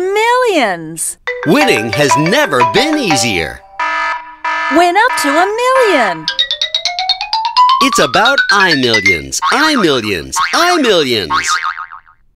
Millions! Winning has never been easier. Win up to a million. It's about i millions, i millions, i millions.